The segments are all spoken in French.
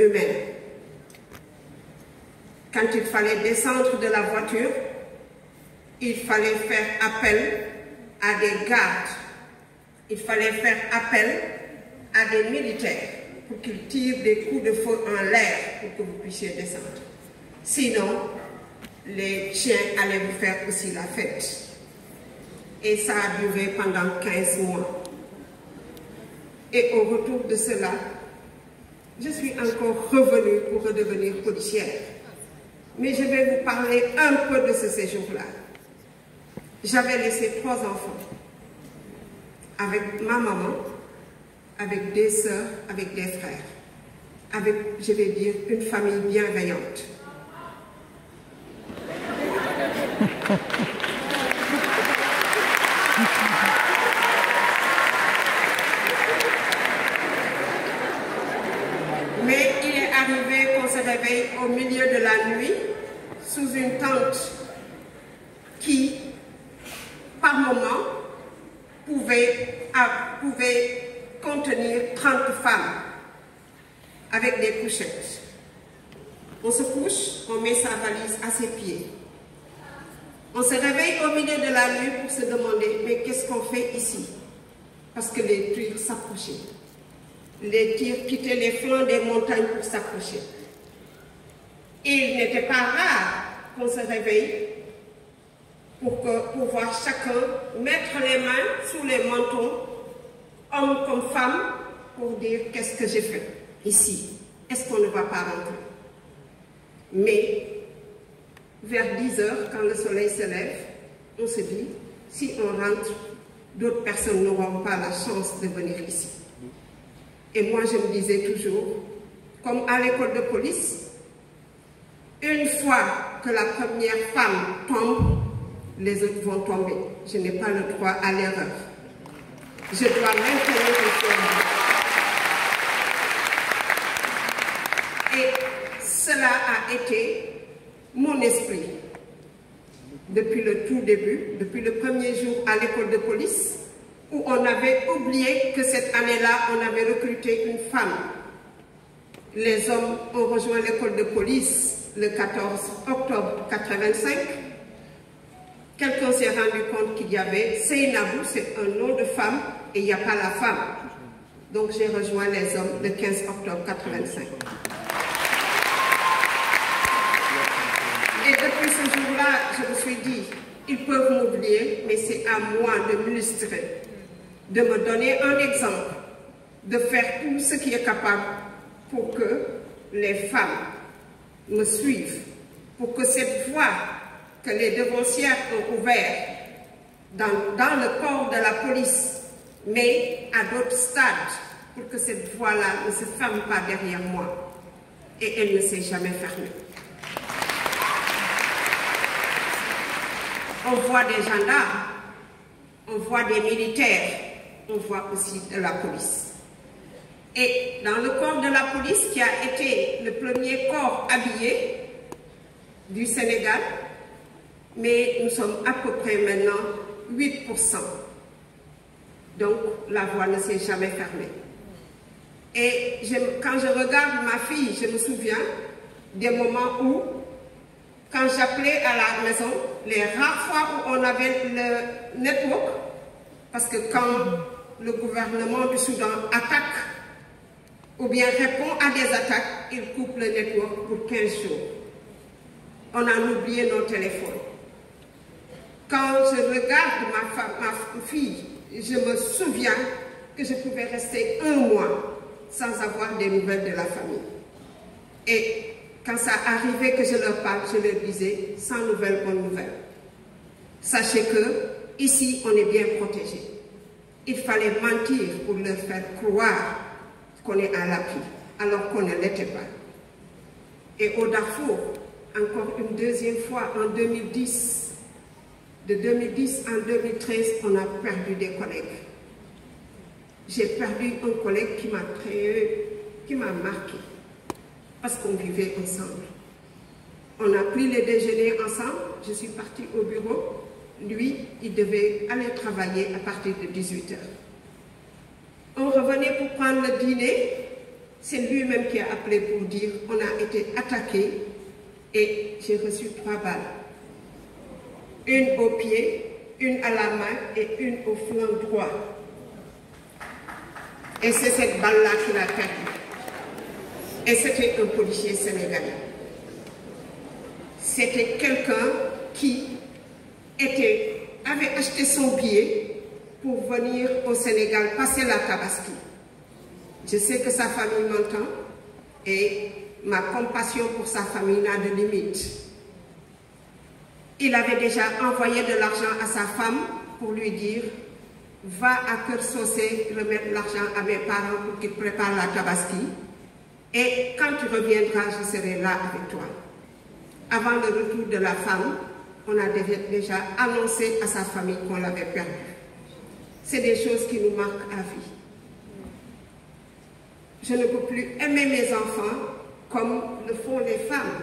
humaine. Quand il fallait descendre de la voiture, il fallait faire appel à des gardes, il fallait faire appel à des militaires pour qu'ils tirent des coups de feu en l'air pour que vous puissiez descendre. Sinon, les chiens allaient vous faire aussi la fête. Et ça a duré pendant 15 mois. Et au retour de cela, je suis encore revenue pour redevenir policière. Mais je vais vous parler un peu de ce séjour-là. J'avais laissé trois enfants avec ma maman, avec des sœurs, avec des frères, avec, je vais dire, une famille bienveillante. Mais il est arrivé qu'on se réveille au milieu de la nuit sous une tente qui, par moment, pouvait, contenir 30 femmes avec des couchettes. On se couche, on met sa valise à ses pieds. On se réveille au milieu de la nuit pour se demander, mais qu'est-ce qu'on fait ici? Parce que les tirs s'approchaient. Les tirs quittaient les flancs des montagnes pour s'approcher. Il n'était pas rare qu'on se réveille pour, que, pour voir chacun mettre les mains sous les mentons, homme comme femme, pour dire qu'est-ce que j'ai fait ici. Est-ce qu'on ne va pas rentrer? Mais vers 10 heures, quand le soleil se lève, on se dit, si on rentre, d'autres personnes n'auront pas la chance de venir ici. Et moi, je me disais toujours, comme à l'école de police, une fois que la première femme tombe, les autres vont tomber. Je n'ai pas le droit à l'erreur. Je dois maintenir le Et cela a été mon esprit depuis le tout début, depuis le premier jour à l'école de police, où on avait oublié que cette année-là, on avait recruté une femme. Les hommes ont rejoint l'école de police le 14 octobre 85. Quelqu'un s'est rendu compte qu'il y avait c'est un nom de femme, et il n'y a pas la femme. Donc j'ai rejoint les hommes le 15 octobre 85. Et depuis ce jour-là, je me suis dit, ils peuvent m'oublier, mais c'est à moi de m'illustrer, de me donner un exemple, de faire tout ce qui est capable pour que les femmes me suivent, pour que cette voie que les devancières ont ouverte dans, dans le corps de la police, mais à d'autres stades, pour que cette voie-là ne se ferme pas derrière moi. Et elle ne s'est jamais fermée. On voit des gendarmes, on voit des militaires, on voit aussi de la police. Et dans le corps de la police, qui a été premier corps habillé du Sénégal, mais nous sommes à peu près maintenant 8%. Donc la voie ne s'est jamais fermée. Et quand je regarde ma fille, je me souviens des moments où, quand j'appelais à la maison, les rares fois où on avait le network, parce que quand le gouvernement du Soudan attaque ou bien répond à des attaques, il coupe le network pour 15 jours. On a oublié nos téléphones. Quand je regarde ma, fille, je me souviens que je pouvais rester un mois sans avoir des nouvelles de la famille. Et quand ça arrivait que je leur parle, je leur disais sans nouvelles, bonnes nouvelles. Sachez que ici, on est bien protégé. Il fallait mentir pour leur faire croire qu'on est à l'appui, alors qu'on ne l'était pas. Et au Darfour, encore une deuxième fois, en 2010, de 2010 en 2013, on a perdu des collègues. J'ai perdu un collègue qui m'a très, qui m'a marqué, parce qu'on vivait ensemble. On a pris le déjeuner ensemble, je suis partie au bureau, lui, il devait aller travailler à partir de 18h. On revenait pour prendre le dîner, c'est lui-même qui a appelé pour dire on a été attaqué et j'ai reçu trois balles. Une au pied, une à la main et une au flanc droit. Et c'est cette balle-là qu'il a perdue. Et c'était un policier sénégalais. C'était quelqu'un qui avait acheté son billet pour venir au Sénégal passer la Tabaski. Je sais que sa famille m'entend et ma compassion pour sa famille n'a de limite. Il avait déjà envoyé de l'argent à sa femme pour lui dire va à Cœur Saucé remettre l'argent à mes parents pour qu'ils préparent la tabaski et quand tu reviendras, je serai là avec toi. Avant le retour de la femme, on a déjà annoncé à sa famille qu'on l'avait perdu. C'est des choses qui nous marquent à vie. Je ne peux plus aimer mes enfants comme le font les femmes.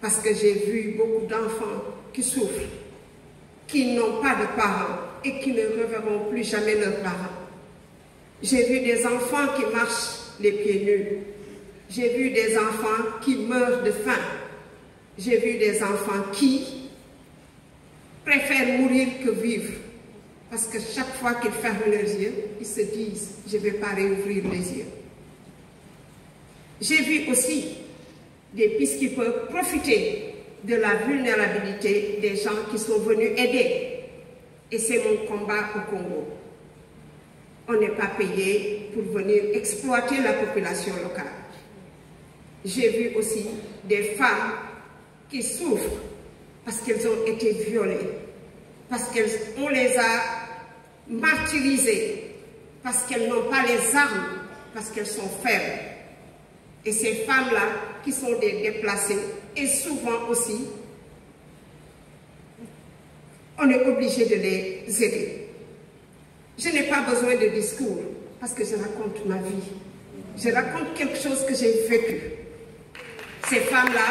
Parce que j'ai vu beaucoup d'enfants qui souffrent, qui n'ont pas de parents et qui ne reverront plus jamais leurs parents. J'ai vu des enfants qui marchent les pieds nus. J'ai vu des enfants qui meurent de faim. J'ai vu des enfants qui préfèrent mourir que vivre. Parce que chaque fois qu'ils ferment leurs yeux, ils se disent, je ne vais pas réouvrir les yeux. J'ai vu aussi des peacekeepers profiter de la vulnérabilité des gens qui sont venus aider. Et c'est mon combat au Congo. On n'est pas payé pour venir exploiter la population locale. J'ai vu aussi des femmes qui souffrent parce qu'elles ont été violées, parce qu'on les a martyrisées, parce qu'elles n'ont pas les armes, parce qu'elles sont faibles. Et ces femmes-là, qui sont déplacées, et souvent aussi, on est obligé de les aider. Je n'ai pas besoin de discours, parce que je raconte ma vie. Je raconte quelque chose que j'ai vécu. Ces femmes-là,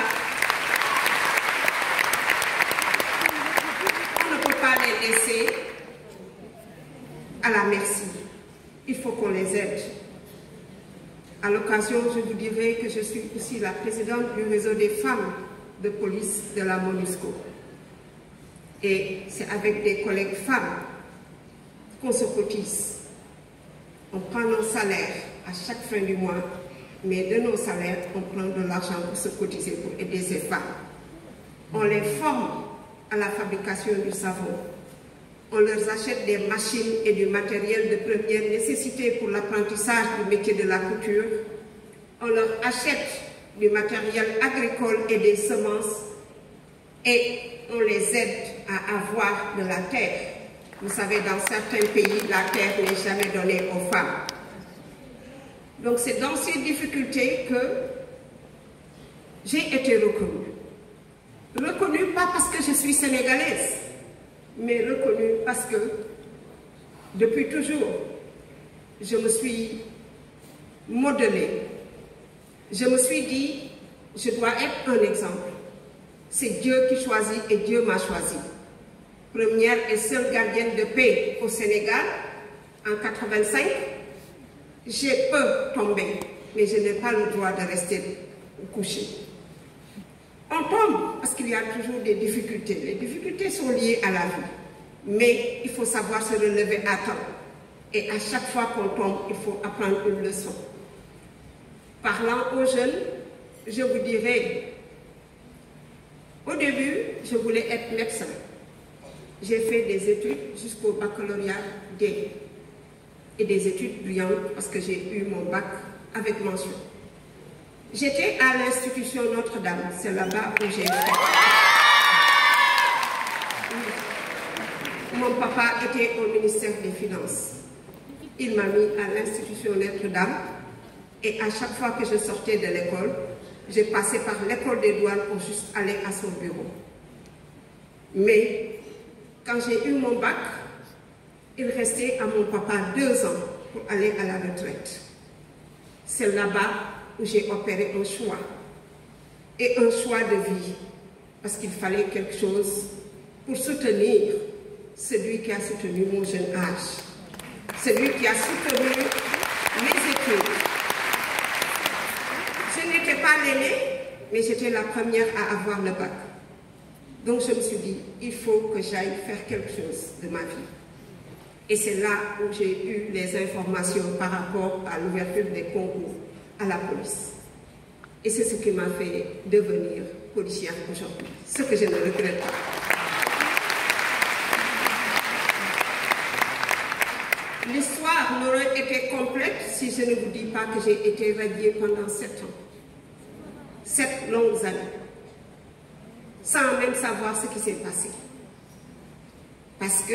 on ne peut pas les laisser à la merci. Il faut qu'on les aide. À l'occasion, je vous dirai que je suis aussi la présidente du réseau des femmes de police de la MONUSCO. Et c'est avec des collègues femmes qu'on se cotise. On prend nos salaires à chaque fin du mois, mais de nos salaires, on prend de l'argent pour se cotiser pour aider ces femmes. On les forme à la fabrication du savon. On leur achète des machines et du matériel de première nécessité pour l'apprentissage du métier de la couture. On leur achète du matériel agricole et des semences et on les aide à avoir de la terre. Vous savez, dans certains pays, la terre n'est jamais donnée aux femmes. Donc c'est dans ces difficultés que j'ai été reconnue. Reconnue pas parce que je suis sénégalaise, mais reconnue parce que depuis toujours, je me suis modelée. Je me suis dit, je dois être un exemple. C'est Dieu qui choisit et Dieu m'a choisi. Première et seule gardienne de paix au Sénégal en 85. J'ai peur tomber, mais je n'ai pas le droit de rester couché. On tombe parce qu'il y a toujours des difficultés. Les difficultés sont liées à la vie. Mais il faut savoir se relever à temps. Et à chaque fois qu'on tombe, il faut apprendre une leçon. Parlant aux jeunes, je vous dirais, au début, je voulais être médecin. J'ai fait des études jusqu'au baccalauréat D et des études brillantes parce que j'ai eu mon bac avec mention. J'étais à l'institution Notre-Dame, c'est là-bas où j'ai fait. Mon papa était au ministère des Finances. Il m'a mis à l'institution Notre-Dame et à chaque fois que je sortais de l'école, j'ai passé par l'école des douanes pour juste aller à son bureau. Mais quand j'ai eu mon bac, il restait à mon papa deux ans pour aller à la retraite. C'est là-bas j'ai opéré un choix. Et un choix de vie. Parce qu'il fallait quelque chose pour soutenir celui qui a soutenu mon jeune âge. Celui qui a soutenu mes études. n'étais pas l'aînée, mais j'étais la première à avoir le bac. Donc je me suis dit, il faut que j'aille faire quelque chose de ma vie. Et c'est là où j'ai eu les informations par rapport à l'ouverture des concours à la police. Et c'est ce qui m'a fait devenir policière aujourd'hui, ce que je ne regrette pas. L'histoire n'aurait été complète si je ne vous dis pas que j'ai été radiée pendant sept ans. Sept longues années. Sans même savoir ce qui s'est passé. Parce que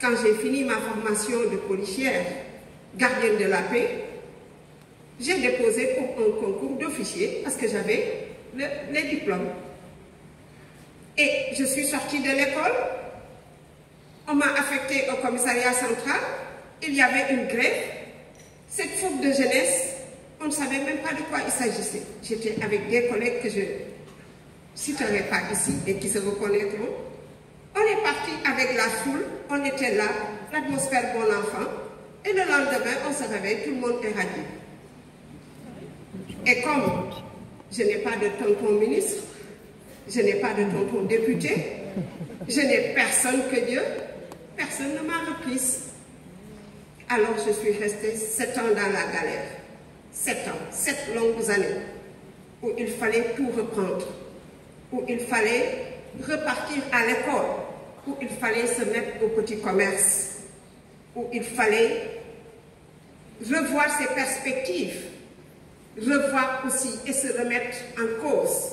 quand j'ai fini ma formation de policière, gardienne de la paix, j'ai déposé pour un concours d'officier parce que j'avais les diplômes. Et je suis sortie de l'école, on m'a affecté au commissariat central, il y avait une grève, cette fougue de jeunesse, on ne savait même pas de quoi il s'agissait. J'étais avec des collègues que je ne citerai pas ici et qui se reconnaîtront. On est parti avec la foule, on était là, l'atmosphère bon enfant, et le lendemain, on se réveille, tout le monde est radié. Et comme je n'ai pas de tonton ministre, je n'ai pas de tonton député, je n'ai personne que Dieu, personne ne m'a reprise. Alors je suis restée sept ans dans la galère. Sept ans, sept longues années, où il fallait tout reprendre, où il fallait repartir à l'école, où il fallait se mettre au petit commerce, où il fallait revoir ses perspectives, revoir aussi et se remettre en cause.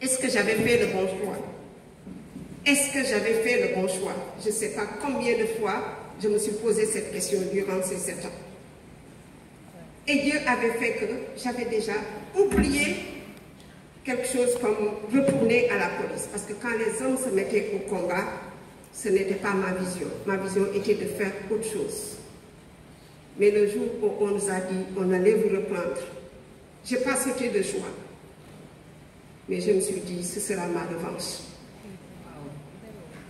Est-ce que j'avais fait le bon choix? Est-ce que j'avais fait le bon choix? Je ne sais pas combien de fois je me suis posé cette question durant ces sept ans. Et Dieu avait fait que j'avais déjà oublié quelque chose comme retourner à la police. Parce que quand les hommes se mettaient au combat, ce n'était pas ma vision. Ma vision était de faire autre chose. Mais le jour où on nous a dit on allait vous reprendre, je n'ai pas sauté de joie. Mais je me suis dit, ce sera ma revanche.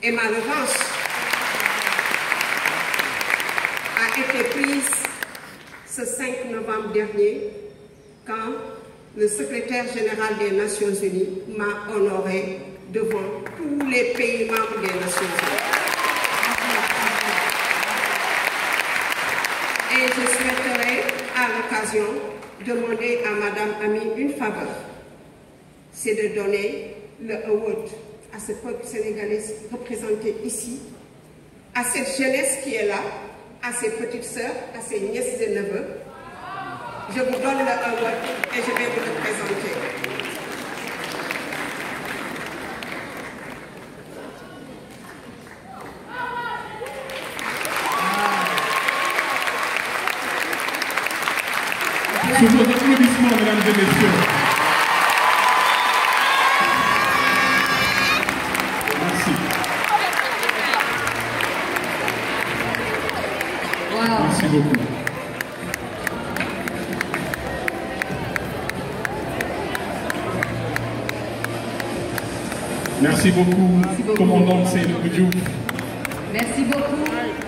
Et ma revanche a été prise ce 5 novembre dernier quand le secrétaire général des Nations Unies m'a honoré devant tous les pays membres des Nations Unies. L'occasion demander à Madame Ami une faveur, c'est de donner le award à ce peuple sénégalais représenté ici, à cette jeunesse qui est là, à ses petites sœurs, à ses nièces et neveux. Je vous donne le award et je vais vous le présenter. Sous vos applaudissements, mesdames et messieurs. Merci. Merci beaucoup. Merci beaucoup, commandant Diouf. Merci beaucoup.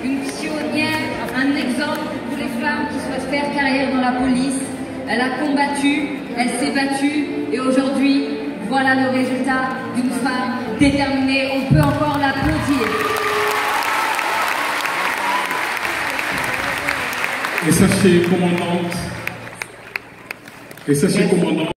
Une pionnière, un exemple pour les femmes qui souhaitent faire carrière dans la police. Elle a combattu, elle s'est battue et aujourd'hui, voilà le résultat d'une femme déterminée. On peut encore l'applaudir. Et sachez, commandante, et sachez, commandante,